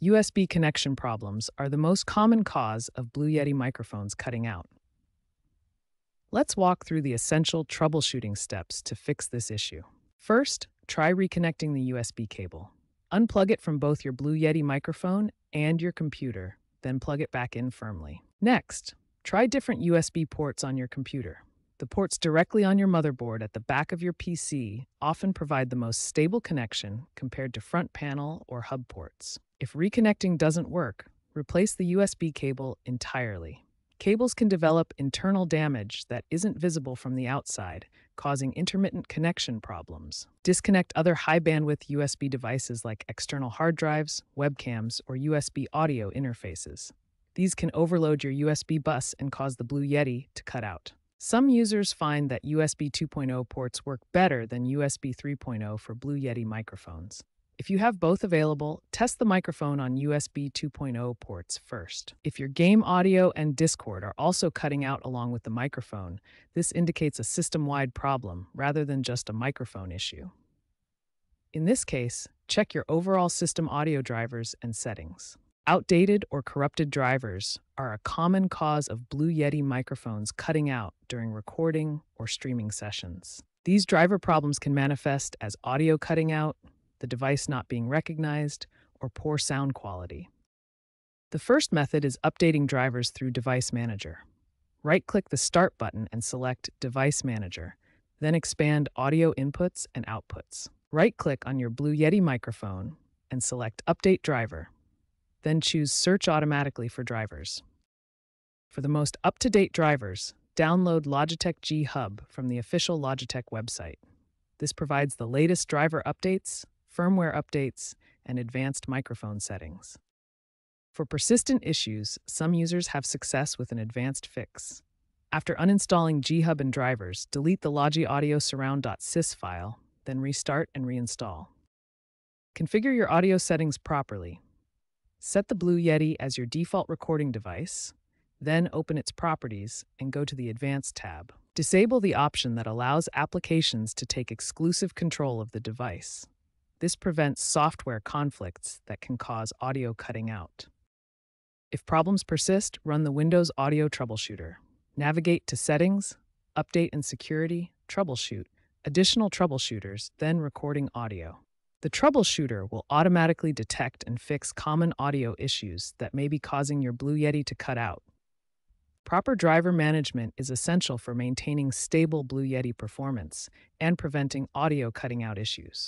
USB connection problems are the most common cause of Blue Yeti microphones cutting out. Let's walk through the essential troubleshooting steps to fix this issue. First, try reconnecting the USB cable. Unplug it from both your Blue Yeti microphone and your computer, then plug it back in firmly. Next, try different USB ports on your computer. The ports directly on your motherboard at the back of your PC often provide the most stable connection compared to front panel or hub ports. If reconnecting doesn't work, replace the USB cable entirely. Cables can develop internal damage that isn't visible from the outside, causing intermittent connection problems. Disconnect other high bandwidth USB devices like external hard drives, webcams, or USB audio interfaces. These can overload your USB bus and cause the Blue Yeti to cut out. Some users find that USB 2.0 ports work better than USB 3.0 for Blue Yeti microphones. If you have both available, test the microphone on USB 2.0 ports first. If your game audio and Discord are also cutting out along with the microphone, this indicates a system-wide problem rather than just a microphone issue. In this case, check your overall system audio drivers and settings. Outdated or corrupted drivers are a common cause of Blue Yeti microphones cutting out during recording or streaming sessions. These driver problems can manifest as audio cutting out, the device not being recognized, or poor sound quality. The first method is updating drivers through Device Manager. Right-click the Start button and select Device Manager, then expand Audio Inputs and Outputs. Right-click on your Blue Yeti microphone and select Update Driver then choose Search automatically for drivers. For the most up-to-date drivers, download Logitech G Hub from the official Logitech website. This provides the latest driver updates, firmware updates, and advanced microphone settings. For persistent issues, some users have success with an advanced fix. After uninstalling G Hub and drivers, delete the Logi Audio Surround.sys file, then restart and reinstall. Configure your audio settings properly, Set the Blue Yeti as your default recording device, then open its properties and go to the Advanced tab. Disable the option that allows applications to take exclusive control of the device. This prevents software conflicts that can cause audio cutting out. If problems persist, run the Windows Audio Troubleshooter. Navigate to Settings, Update and Security, Troubleshoot, Additional Troubleshooters, then Recording Audio. The troubleshooter will automatically detect and fix common audio issues that may be causing your Blue Yeti to cut out. Proper driver management is essential for maintaining stable Blue Yeti performance and preventing audio cutting out issues.